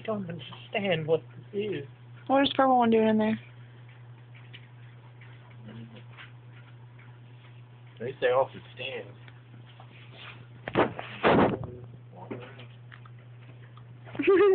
I don't understand what this is. What is purple one doing in there? They say off the stand.